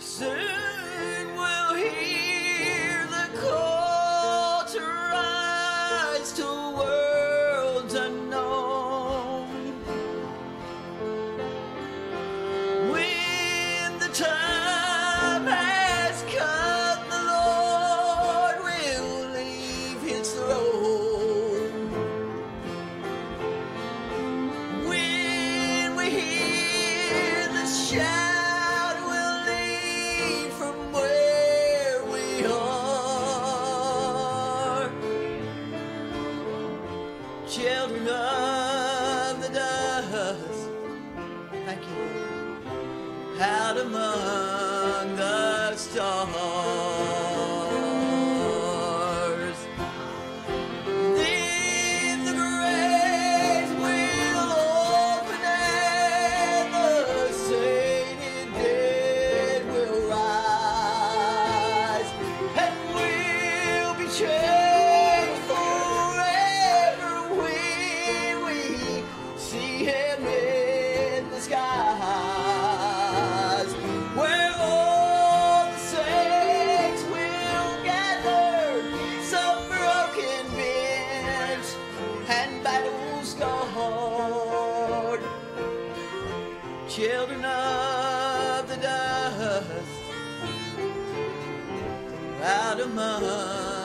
soon out among the stars. children of the dust out among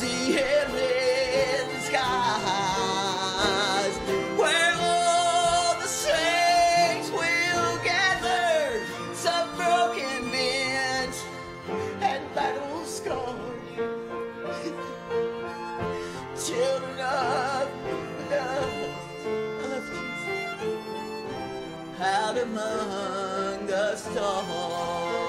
see him in the skies, where all the saints will gather, some broken bent and battle scarred, children of love, out among the stars.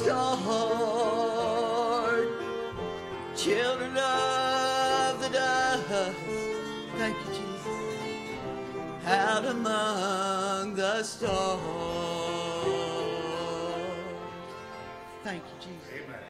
start. Children of the dust, thank you, Jesus, out among the stars. Thank you, Jesus. Amen.